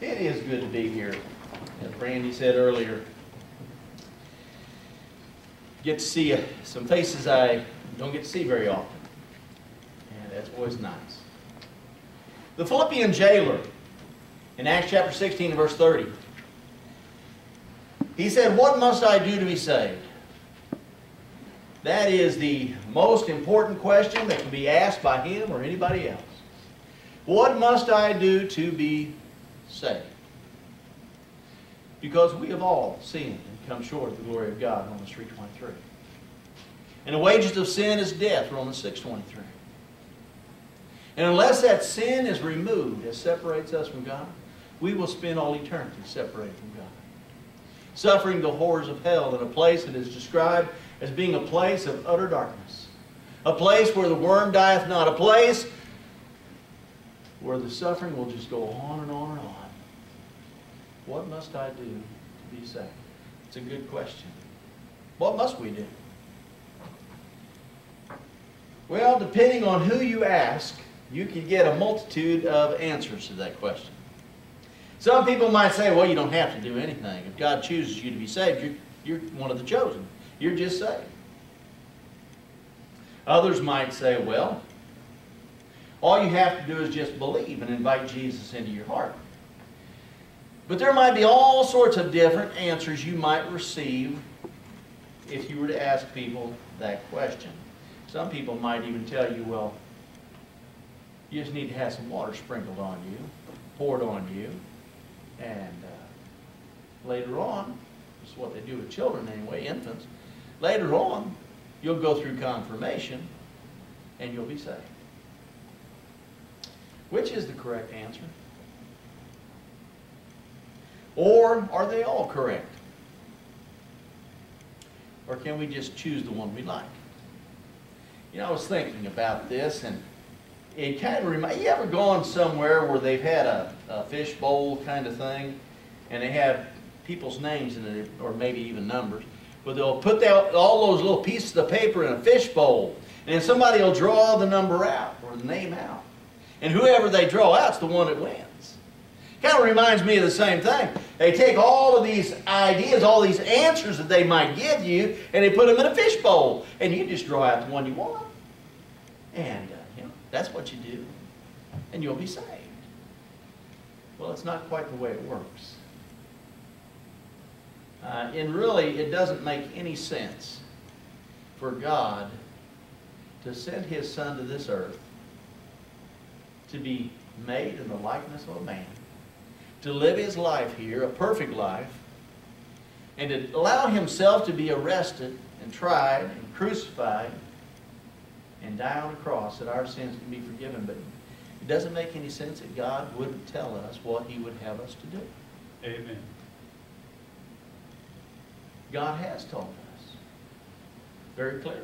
It is good to be here. As Randy said earlier, get to see uh, some faces I don't get to see very often. And that's always nice. The Philippian jailer in Acts chapter 16 verse 30. He said, What must I do to be saved? That is the most important question that can be asked by him or anybody else. What must I do to be saved? Because we have all sinned and come short of the glory of God, Romans 3.23. And the wages of sin is death, Romans 6.23. And unless that sin is removed that separates us from God, we will spend all eternity separated from God. Suffering the horrors of hell in a place that is described as being a place of utter darkness. A place where the worm dieth not. A place where the suffering will just go on and on and on. What must I do to be saved? It's a good question. What must we do? Well, depending on who you ask, you can get a multitude of answers to that question. Some people might say, well, you don't have to do anything. If God chooses you to be saved, you're, you're one of the chosen. You're just saved. Others might say, well, all you have to do is just believe and invite Jesus into your heart. But there might be all sorts of different answers you might receive if you were to ask people that question. Some people might even tell you, well, you just need to have some water sprinkled on you, poured on you, and uh, later on, this is what they do with children anyway, infants, later on, you'll go through confirmation and you'll be saved. Which is the correct answer? Or are they all correct? Or can we just choose the one we like? You know, I was thinking about this, and it kind of reminds, me you ever gone somewhere where they've had a, a kind of thing, and they have people's names in it, or maybe even numbers, but they'll put that, all those little pieces of paper in a fish bowl, and somebody will draw the number out, or the name out. And whoever they draw out's the one that wins. Kind of reminds me of the same thing. They take all of these ideas, all these answers that they might give you, and they put them in a fishbowl. And you just draw out the one you want. And, uh, you know, that's what you do. And you'll be saved. Well, it's not quite the way it works. Uh, and really, it doesn't make any sense for God to send His Son to this earth to be made in the likeness of a man to live his life here, a perfect life, and to allow himself to be arrested and tried and crucified and die on a cross that our sins can be forgiven. But it doesn't make any sense that God wouldn't tell us what he would have us to do. Amen. God has told us very clearly.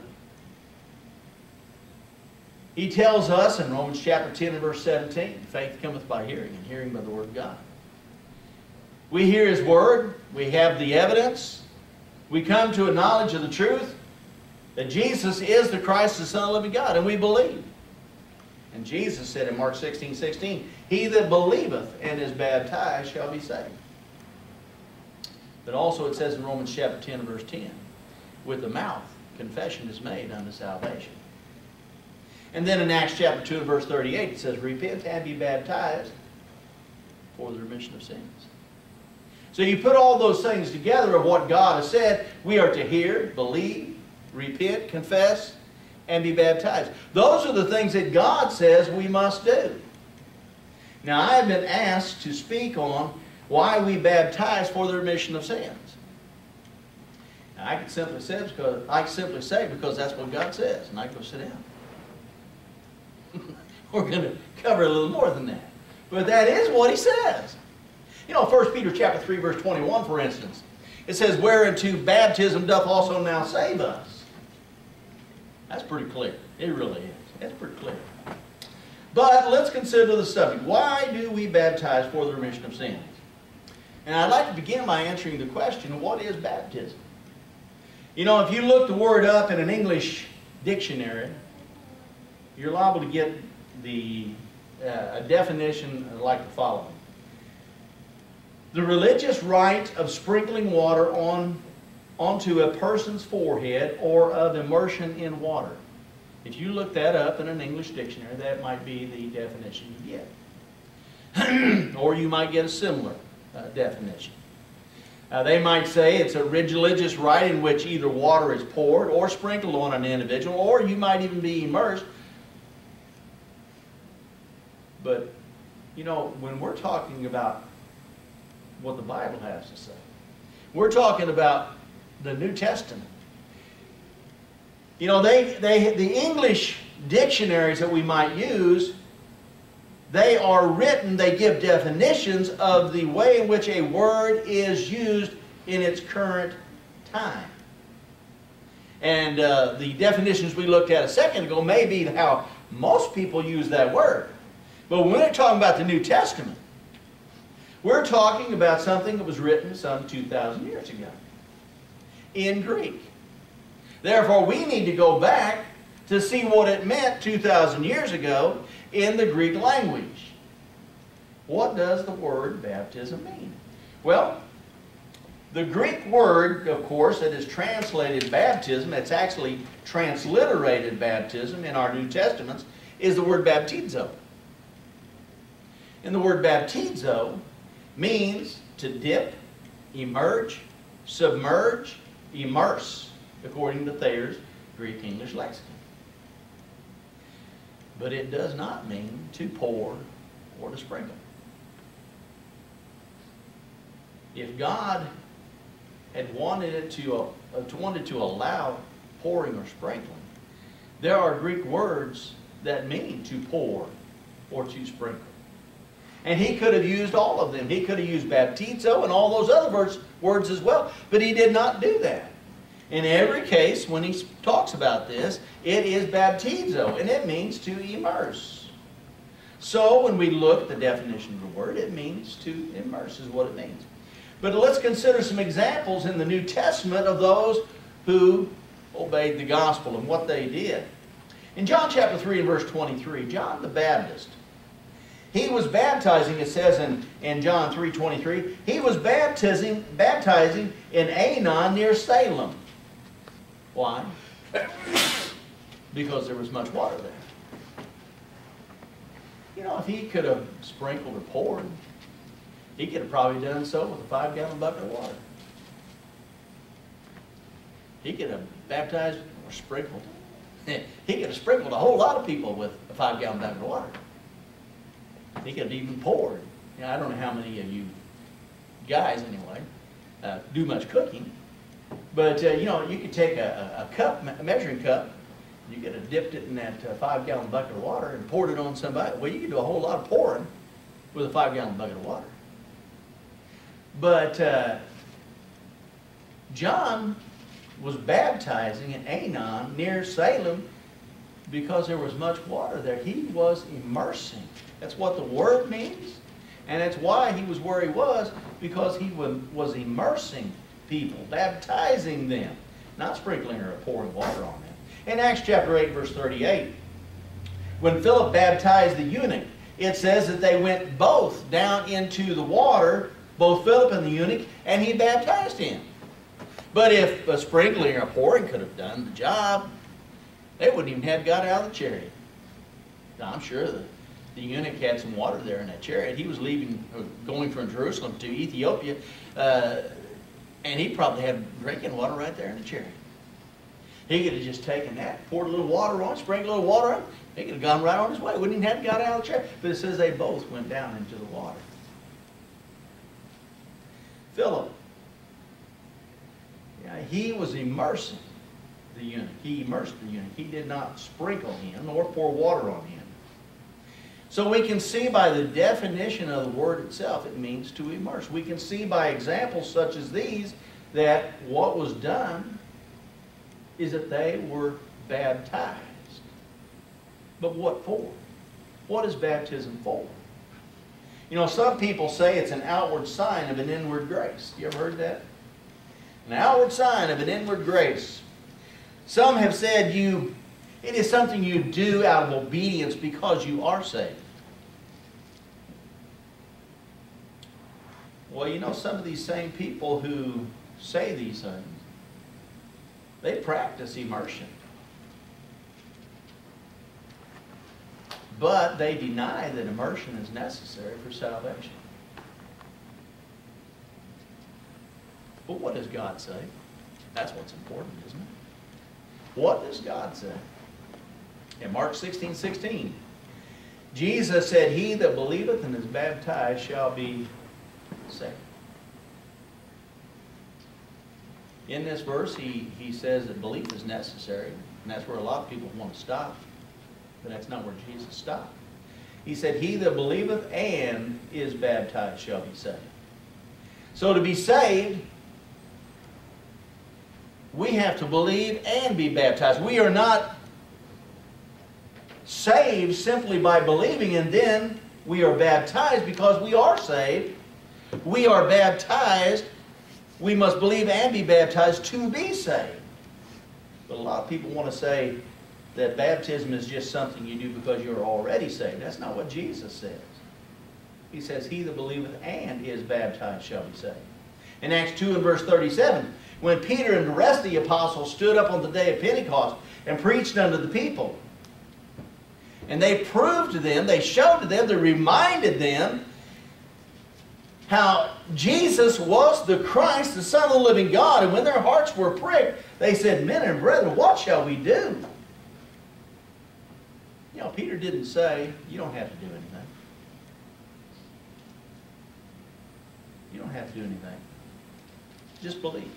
He tells us in Romans chapter 10 and verse 17, faith cometh by hearing, and hearing by the word of God. We hear His Word. We have the evidence. We come to a knowledge of the truth that Jesus is the Christ, the Son of the living God, and we believe. And Jesus said in Mark 16, 16, He that believeth and is baptized shall be saved. But also it says in Romans chapter 10 verse 10, with the mouth confession is made unto salvation. And then in Acts chapter 2 and verse 38 it says, Repent and be baptized for the remission of sins. So you put all those things together of what God has said. We are to hear, believe, repent, confess, and be baptized. Those are the things that God says we must do. Now, I have been asked to speak on why we baptize for the remission of sins. Now, I can simply say because I can simply say because that's what God says, and I go sit down. We're going to cover a little more than that, but that is what He says. You know, 1 Peter chapter 3, verse 21, for instance, it says, Whereunto baptism doth also now save us. That's pretty clear. It really is. That's pretty clear. But let's consider the subject. Why do we baptize for the remission of sins? And I'd like to begin by answering the question, what is baptism? You know, if you look the word up in an English dictionary, you're liable to get the uh, a definition like the following. The religious rite of sprinkling water on, onto a person's forehead or of immersion in water. If you look that up in an English dictionary, that might be the definition you get. or you might get a similar uh, definition. Uh, they might say it's a religious rite in which either water is poured or sprinkled on an individual, or you might even be immersed. But, you know, when we're talking about what the Bible has to say, we're talking about the New Testament. You know, they, they, the English dictionaries that we might use, they are written, they give definitions of the way in which a word is used in its current time. And uh, the definitions we looked at a second ago may be how most people use that word. But when we're talking about the New Testament, we're talking about something that was written some 2,000 years ago in Greek. Therefore, we need to go back to see what it meant 2,000 years ago in the Greek language. What does the word baptism mean? Well, the Greek word, of course, that is translated baptism, it's actually transliterated baptism in our New Testaments, is the word baptizo. And the word baptizo means to dip, emerge, submerge, immerse according to Thayer's Greek English lexicon. But it does not mean to pour or to sprinkle. If God had wanted it to, uh, wanted to allow pouring or sprinkling, there are Greek words that mean to pour or to sprinkle. And he could have used all of them. He could have used baptizo and all those other words, words as well, but he did not do that. In every case, when he talks about this, it is baptizo, and it means to immerse. So when we look at the definition of the word, it means to immerse is what it means. But let's consider some examples in the New Testament of those who obeyed the gospel and what they did. In John chapter 3 and verse 23, John the Baptist, he was baptizing, it says in, in John 3.23, he was baptizing, baptizing in Aenon near Salem. Why? Because there was much water there. You know, if he could have sprinkled or poured, he could have probably done so with a five gallon bucket of water. He could have baptized or sprinkled. He could have sprinkled a whole lot of people with a five gallon bucket of water. He could have even poured. You know, I don't know how many of you guys, anyway, uh, do much cooking. But, uh, you know, you could take a, a cup, a measuring cup, you could have dipped it in that uh, five gallon bucket of water and poured it on somebody. Well, you could do a whole lot of pouring with a five gallon bucket of water. But uh, John was baptizing in Aenon near Salem because there was much water there. He was immersing. That's what the word means. And that's why he was where he was, because he was immersing people, baptizing them, not sprinkling or pouring water on them. In Acts chapter 8, verse 38, when Philip baptized the eunuch, it says that they went both down into the water, both Philip and the eunuch, and he baptized him. But if a sprinkling or a pouring could have done the job, they wouldn't even have got out of the chariot. Now, I'm sure the, the eunuch had some water there in that chariot. He was leaving, uh, going from Jerusalem to Ethiopia. Uh, and he probably had drinking water right there in the chariot. He could have just taken that, poured a little water on, sprinkled a little water on. He could have gone right on his way. Wouldn't even have got out of the chariot. But it says they both went down into the water. Philip, yeah, he was immersing the eunuch. He immersed the eunuch. He did not sprinkle him or pour water on him. So we can see by the definition of the word itself, it means to immerse. We can see by examples such as these that what was done is that they were baptized. But what for? What is baptism for? You know, some people say it's an outward sign of an inward grace. You ever heard that? An outward sign of an inward grace. Some have said you it is something you do out of obedience because you are saved. Well, you know, some of these same people who say these things, they practice immersion. But they deny that immersion is necessary for salvation. But what does God say? That's what's important, isn't it? What does God say? In Mark 16, 16, Jesus said, He that believeth and is baptized shall be saved. In this verse, he, he says that belief is necessary, and that's where a lot of people want to stop. But that's not where Jesus stopped. He said, He that believeth and is baptized shall be saved. So to be saved, we have to believe and be baptized. We are not saved simply by believing and then we are baptized because we are saved. We are baptized. We must believe and be baptized to be saved. But a lot of people want to say that baptism is just something you do because you're already saved. That's not what Jesus says. He says, He that believeth and is baptized shall be saved. In Acts 2 and verse 37, when Peter and the rest of the apostles stood up on the day of Pentecost and preached unto the people, and they proved to them, they showed to them, they reminded them how Jesus was the Christ, the Son of the living God. And when their hearts were pricked, they said, Men and brethren, what shall we do? You know, Peter didn't say, You don't have to do anything. You don't have to do anything. Just believe.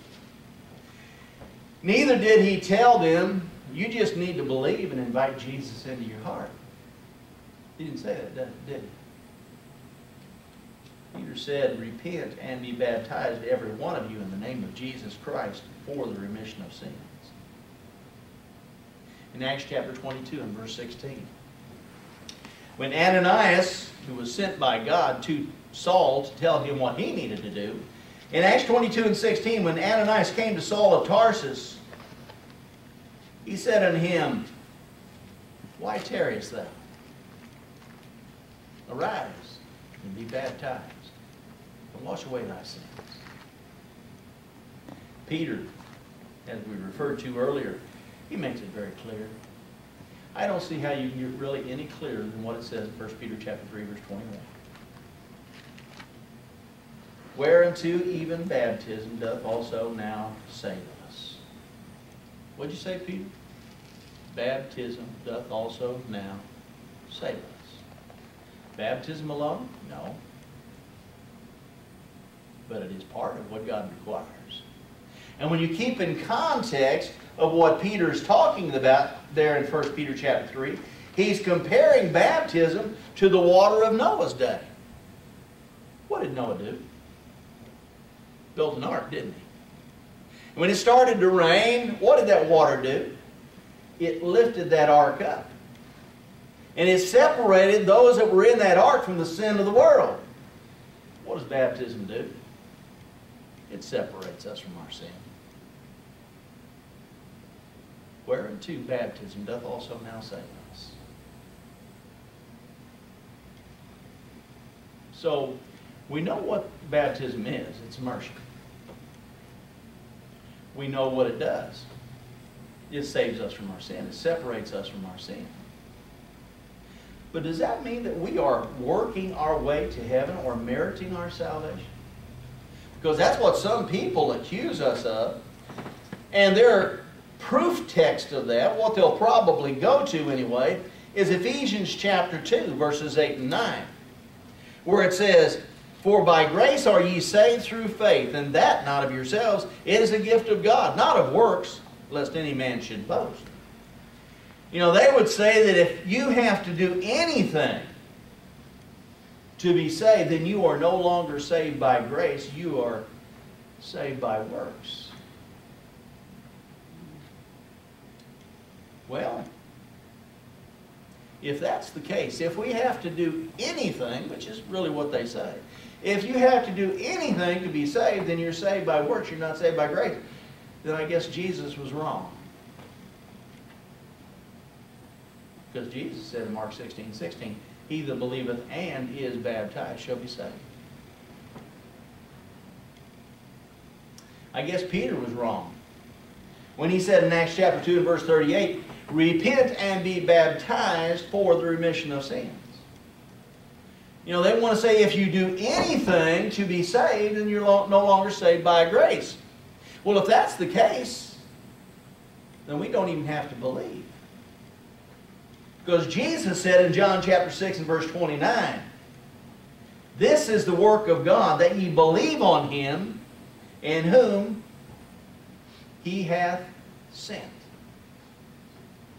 Neither did he tell them, You just need to believe and invite Jesus into your heart. He didn't say that, did he? Peter said, Repent and be baptized, every one of you, in the name of Jesus Christ for the remission of sins. In Acts chapter 22 and verse 16. When Ananias, who was sent by God to Saul to tell him what he needed to do, in Acts 22 and 16, when Ananias came to Saul of Tarsus, he said unto him, Why tarriest thou? Arise and be baptized wash away thy sins. Peter, as we referred to earlier, he makes it very clear. I don't see how you can get really any clearer than what it says in 1 Peter chapter 3, verse 21. Whereunto even baptism doth also now save us. What'd you say, Peter? Baptism doth also now save us. Baptism alone? No. But it is part of what God requires. And when you keep in context of what Peter's talking about there in 1 Peter chapter 3, he's comparing baptism to the water of Noah's day. What did Noah do? Built an ark, didn't he? And When it started to rain, what did that water do? It lifted that ark up. And it separated those that were in that ark from the sin of the world. What does baptism do? It separates us from our sin. Whereunto baptism doth also now save us. So, we know what baptism is. It's immersion. We know what it does. It saves us from our sin. It separates us from our sin. But does that mean that we are working our way to heaven or meriting our salvation? Because that's what some people accuse us of. And their proof text of that, what they'll probably go to anyway, is Ephesians chapter 2, verses 8 and 9, where it says, For by grace are ye saved through faith, and that not of yourselves, it is a gift of God, not of works, lest any man should boast. You know, they would say that if you have to do anything to be saved, then you are no longer saved by grace, you are saved by works. Well, if that's the case, if we have to do anything, which is really what they say, if you have to do anything to be saved, then you're saved by works, you're not saved by grace, then I guess Jesus was wrong. Because Jesus said in Mark 16, 16, He that believeth and is baptized shall be saved. I guess Peter was wrong. When he said in Acts chapter 2 and verse 38, repent and be baptized for the remission of sins. You know, they want to say if you do anything to be saved, then you're no longer saved by grace. Well, if that's the case, then we don't even have to believe. Because Jesus said in John chapter 6 and verse 29, This is the work of God, that ye believe on him in whom he hath sent.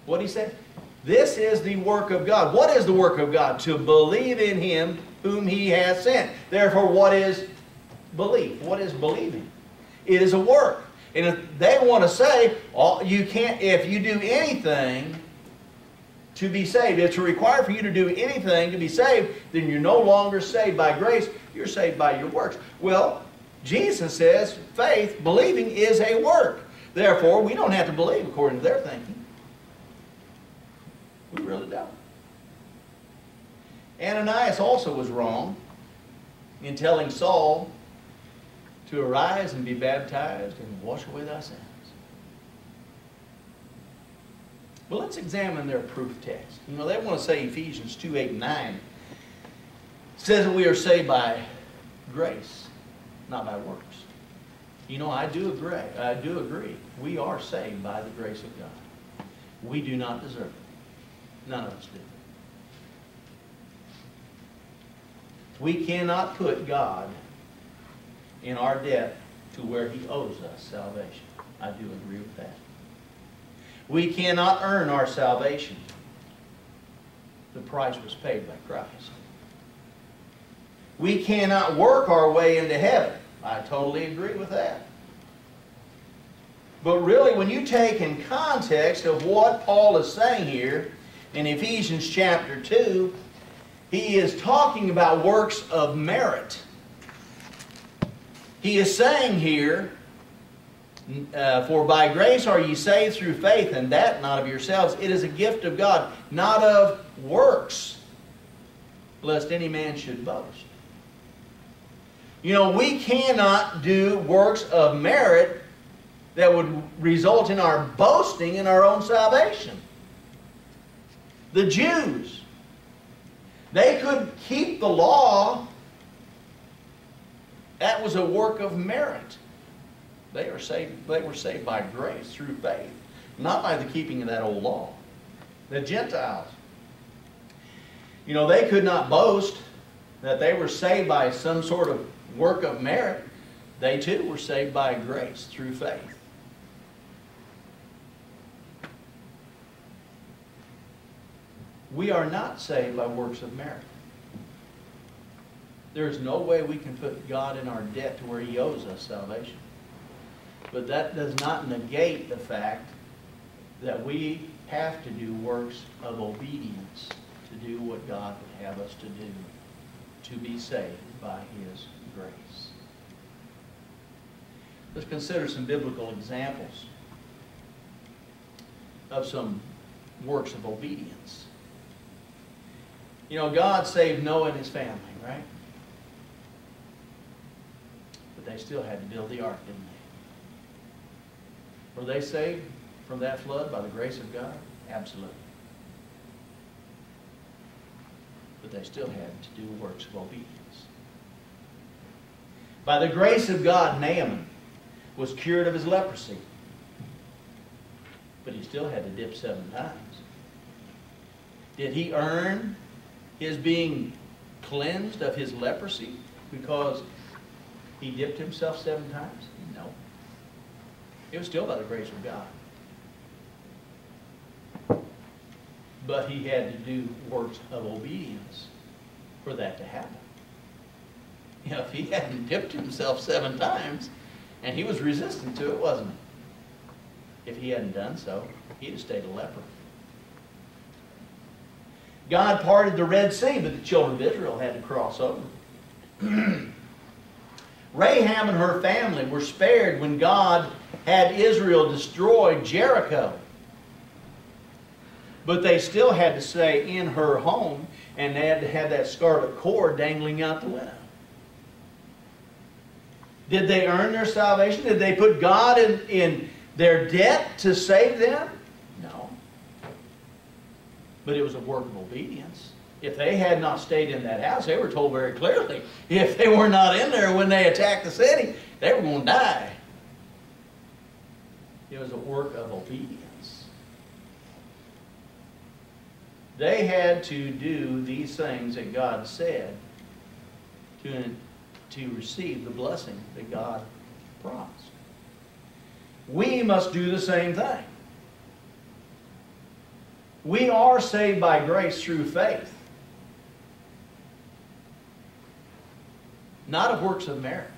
What he said? This is the work of God. What is the work of God? To believe in him whom he has sent. Therefore, what is belief? What is believing? It is a work. And if they want to say, oh, you can't, if you do anything to be saved, it's required for you to do anything to be saved, then you're no longer saved by grace, you're saved by your works. Well, Jesus says faith, believing, is a work. Therefore, we don't have to believe according to their thinking. We really don't. Ananias also was wrong in telling Saul to arise and be baptized and wash away thy sins. Well, let's examine their proof text. You know, they want to say Ephesians 2, 8, and 9 says that we are saved by grace, not by works. You know, I do agree. I do agree. We are saved by the grace of God. We do not deserve it. None of us do. We cannot put God in our debt to where he owes us salvation. I do agree with that. We cannot earn our salvation. The price was paid by Christ. We cannot work our way into heaven. I totally agree with that. But really, when you take in context of what Paul is saying here, in Ephesians chapter 2, he is talking about works of merit. He is saying here, uh, For by grace are ye saved through faith, and that not of yourselves. It is a gift of God, not of works, lest any man should boast. You know, we cannot do works of merit that would result in our boasting in our own salvation. The Jews, they could keep the law. That was a work of merit. They were saved, they were saved by grace through faith, not by the keeping of that old law. The Gentiles, you know, they could not boast that they were saved by some sort of work of merit. They too were saved by grace through faith. We are not saved by works of merit. There is no way we can put God in our debt to where He owes us salvation. But that does not negate the fact that we have to do works of obedience to do what God would have us to do, to be saved by His grace. Let's consider some biblical examples of some works of obedience. You know, God saved Noah and his family, right? But they still had to build the ark, didn't they? Were they saved from that flood by the grace of God? Absolutely. But they still had to do works of obedience. By the grace of God, Naaman was cured of his leprosy. But he still had to dip seven times. Did he earn his being cleansed of his leprosy because he dipped himself seven times? It was still by the grace of God. But he had to do works of obedience for that to happen. You know, if he hadn't dipped himself seven times, and he was resistant to it, wasn't he? If he hadn't done so, he'd have stayed a leper. God parted the Red Sea, but the children of Israel had to cross over. Rahab and her family were spared when God had Israel destroy Jericho. But they still had to stay in her home and they had to have that scarlet cord dangling out the window. Did they earn their salvation? Did they put God in, in their debt to save them? No. But it was a work of obedience. If they had not stayed in that house, they were told very clearly, if they were not in there when they attacked the city, they were going to die. It was a work of obedience. They had to do these things that God said to, to receive the blessing that God promised. We must do the same thing. We are saved by grace through faith, not of works of merit.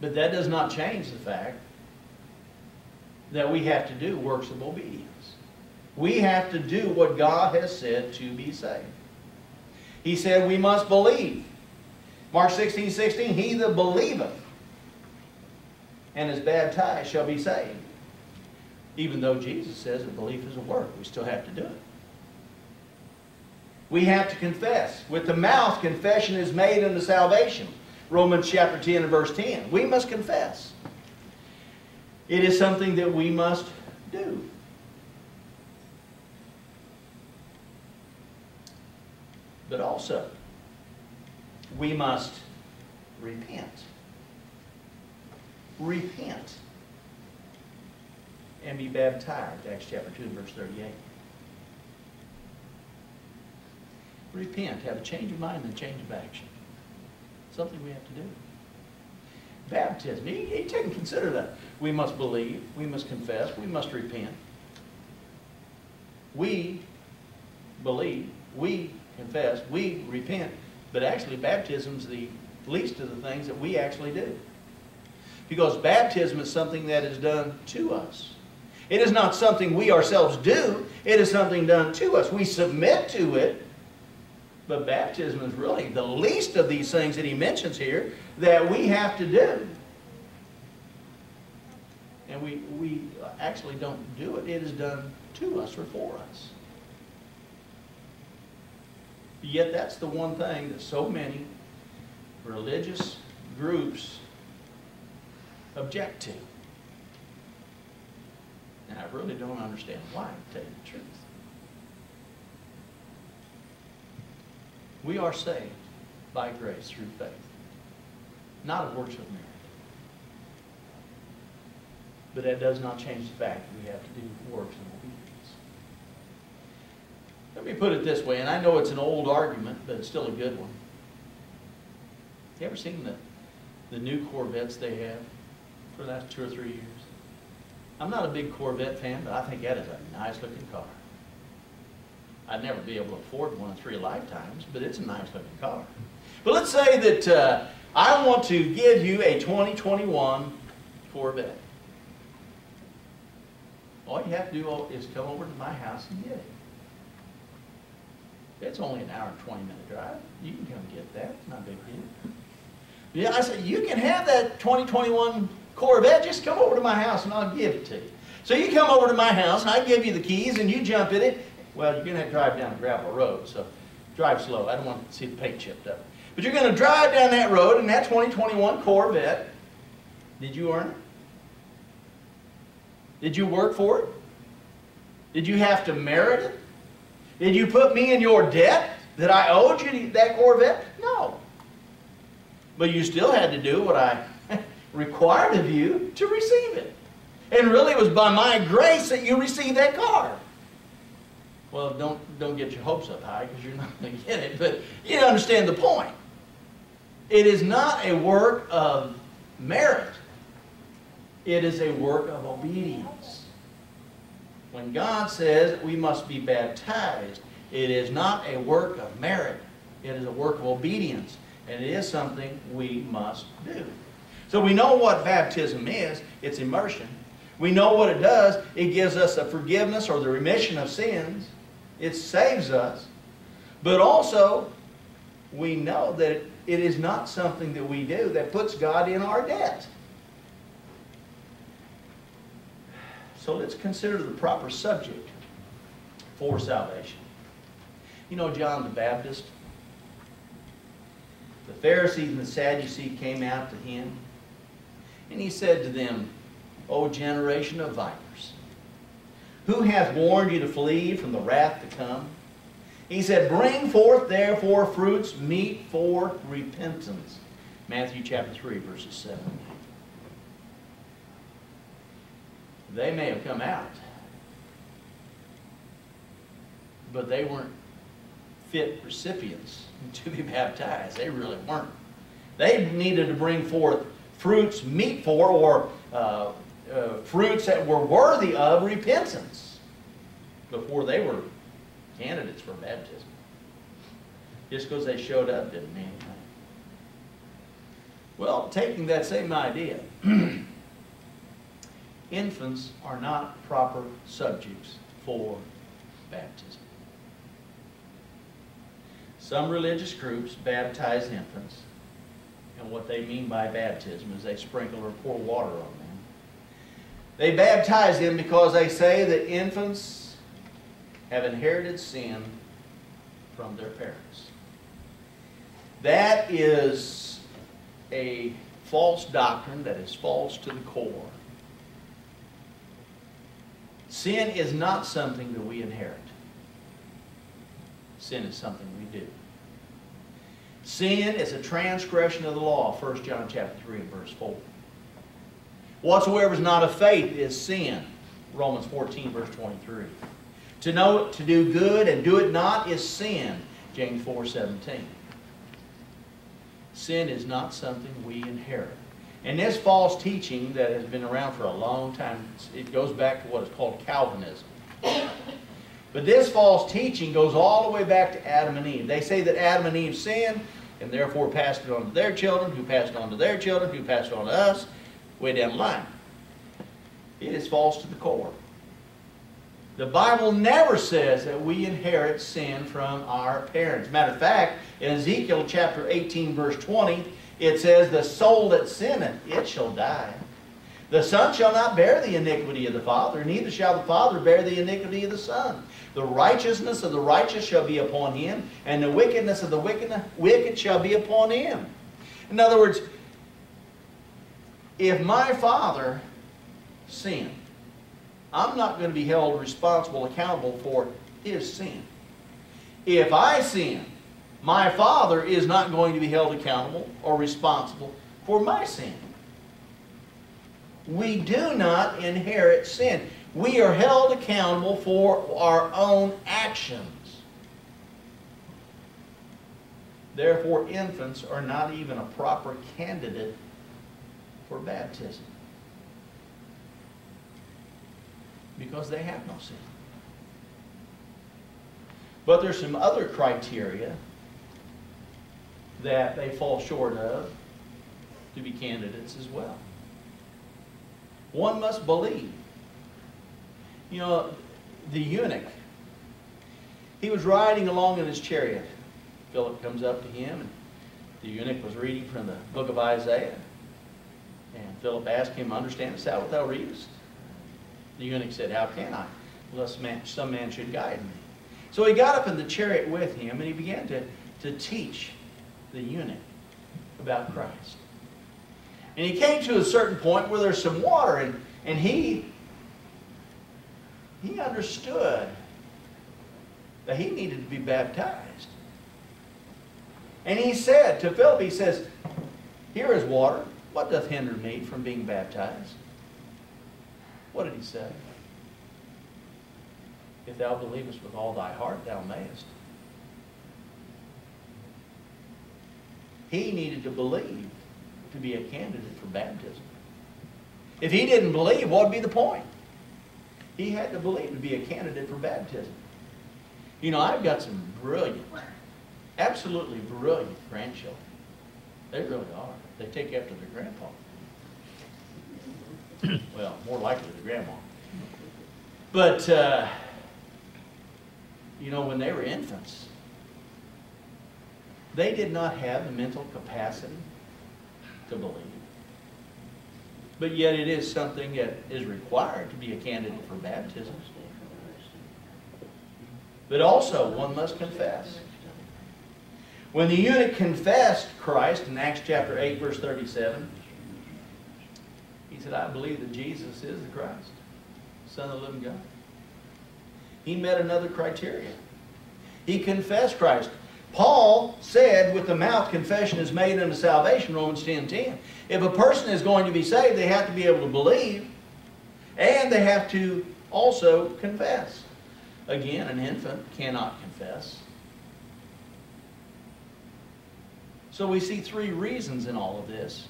But that does not change the fact that we have to do works of obedience. We have to do what God has said to be saved. He said we must believe. Mark 16, 16, he that believeth and is baptized shall be saved. Even though Jesus says that belief is a work, we still have to do it. We have to confess. With the mouth, confession is made unto salvation. Romans chapter 10 and verse 10. We must confess. It is something that we must do. But also, we must repent. Repent. And be baptized. Acts chapter 2 verse 38. Repent. Have a change of mind and a change of action. Something we have to do. Baptism. You take and consider that. We must believe. We must confess. We must repent. We believe. We confess. We repent. But actually, baptism is the least of the things that we actually do. Because baptism is something that is done to us. It is not something we ourselves do. It is something done to us. We submit to it. But baptism is really the least of these things that he mentions here that we have to do. And we, we actually don't do it. It is done to us or for us. Yet that's the one thing that so many religious groups object to. And I really don't understand why, to tell you the truth. We are saved by grace through faith, not of works of merit. But that does not change the fact that we have to do works of obedience. Let me put it this way, and I know it's an old argument, but it's still a good one. You ever seen the, the new Corvettes they have for the last two or three years? I'm not a big Corvette fan, but I think that is a nice looking car. I'd never be able to afford one in three lifetimes, but it's a nice looking car. But let's say that uh, I want to give you a 2021 Corvette. All you have to do is come over to my house and get it. It's only an hour and 20 minute drive. You can come get that. It's not a big deal. Yeah, I said, you can have that 2021 Corvette. Just come over to my house and I'll give it to you. So you come over to my house and I give you the keys and you jump in it. Well, you're going to to drive down a gravel road, so drive slow. I don't want to see the paint chipped up. But you're going to drive down that road in that 2021 Corvette. Did you earn it? Did you work for it? Did you have to merit it? Did you put me in your debt that I owed you that Corvette? No. But you still had to do what I required of you to receive it. And really it was by my grace that you received that car. Well, don't, don't get your hopes up high because you're not going to get it, but you understand the point. It is not a work of merit. It is a work of obedience. When God says we must be baptized, it is not a work of merit. It is a work of obedience. And it is something we must do. So we know what baptism is. It's immersion. We know what it does. It gives us a forgiveness or the remission of sins. It saves us. But also, we know that it is not something that we do that puts God in our debt. So let's consider the proper subject for salvation. You know John the Baptist? the Pharisees and the Sadducees came out to him, and he said to them, O generation of vipers, who hath warned you to flee from the wrath to come? He said, Bring forth therefore fruits meet for repentance. Matthew chapter 3, verses 7 They may have come out, but they weren't fit recipients to be baptized. They really weren't. They needed to bring forth fruits meet for, or uh, uh, fruits that were worthy of repentance before they were candidates for baptism. Just because they showed up didn't mean anything. Well, taking that same idea, infants are not proper subjects for baptism. Some religious groups baptize infants, and what they mean by baptism is they sprinkle or pour water on them. They baptize them because they say that infants have inherited sin from their parents. That is a false doctrine that is false to the core. Sin is not something that we inherit. Sin is something we do. Sin is a transgression of the law, 1 John chapter 3 and verse 4. Whatsoever is not of faith is sin, Romans 14 verse 23. To know to do good and do it not is sin, James 4 17. Sin is not something we inherit. And this false teaching that has been around for a long time, it goes back to what is called Calvinism. But this false teaching goes all the way back to Adam and Eve. They say that Adam and Eve sinned, and therefore passed it on to their children, who passed it on to their children, who passed it on to us, way down the line. It is false to the core. The Bible never says that we inherit sin from our parents. Matter of fact, in Ezekiel chapter 18, verse 20, it says, The soul that sinneth, it shall die. The Son shall not bear the iniquity of the Father, neither shall the Father bear the iniquity of the Son. The righteousness of the righteous shall be upon him, and the wickedness of the wicked, wicked shall be upon him. In other words, if my father sinned, I'm not going to be held responsible, accountable for his sin. If I sin, my father is not going to be held accountable or responsible for my sin. We do not inherit sin. We are held accountable for our own actions. Therefore, infants are not even a proper candidate for baptism because they have no sin. But there's some other criteria that they fall short of to be candidates as well. One must believe. You know, the eunuch, he was riding along in his chariot. Philip comes up to him, and the eunuch was reading from the book of Isaiah. And Philip asked him, Understandest thou what thou readest? The eunuch said, How can I? Unless man, some man should guide me. So he got up in the chariot with him, and he began to, to teach the eunuch about Christ. And he came to a certain point where there's some water, and, and he, he understood that he needed to be baptized. And he said to Philip, he says, Here is water. What doth hinder me from being baptized? What did he say? If thou believest with all thy heart, thou mayest. He needed to believe to be a candidate for baptism. If he didn't believe, what would be the point? He had to believe to be a candidate for baptism. You know, I've got some brilliant, absolutely brilliant grandchildren. They really are. They take after their grandpa. well, more likely the grandma. But, uh, you know, when they were infants, they did not have the mental capacity to believe. But yet it is something that is required to be a candidate for baptism. But also, one must confess. When the eunuch confessed Christ in Acts chapter 8, verse 37, he said, I believe that Jesus is the Christ, Son of the living God. He met another criteria. He confessed Christ. Paul said, with the mouth confession is made unto salvation, Romans 10, 10. If a person is going to be saved, they have to be able to believe, and they have to also confess. Again, an infant cannot confess. So we see three reasons in all of this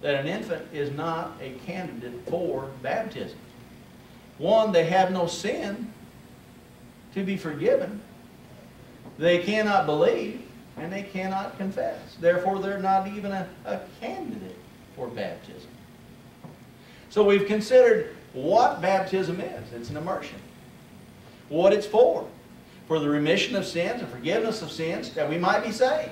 that an infant is not a candidate for baptism. One, they have no sin to be forgiven. They cannot believe, and they cannot confess. Therefore, they're not even a, a candidate for baptism. So we've considered what baptism is. It's an immersion. What it's for. For the remission of sins and forgiveness of sins, that we might be saved.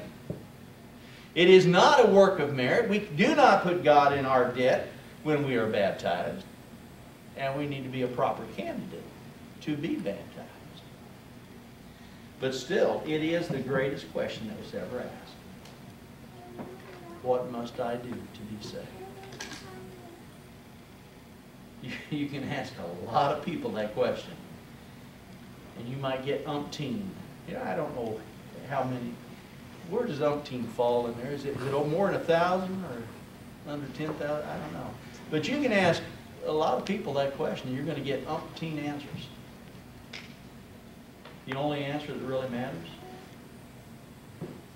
It is not a work of merit. We do not put God in our debt when we are baptized. And we need to be a proper candidate to be baptized. But still, it is the greatest question that was ever asked. What must I do to be saved? You, can ask a lot of people that question. And you might get umpteen. You know, I don't know how many where does umpteen fall in there? Is it, is it more than a thousand or under ten thousand? I don't know. But you can ask a lot of people that question, and you're going to get umpteen answers. The only answer that really matters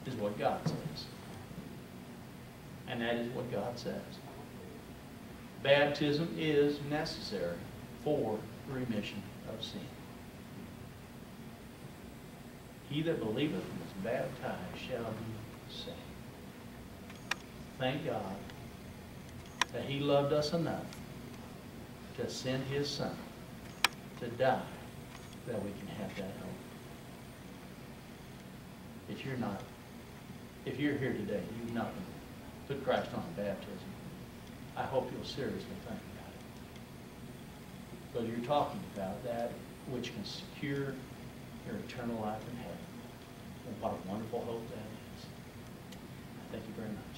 is what God says. And that is what God says. Baptism is necessary for remission of sin. He that believeth baptized shall be saved. Thank God that He loved us enough to send His Son to die that we can have that hope. If you're not, if you're here today, you've not put Christ on baptism, I hope you'll seriously think about it. Because you're talking about that which can secure your eternal life in heaven what a wonderful hope that is. Thank you very much.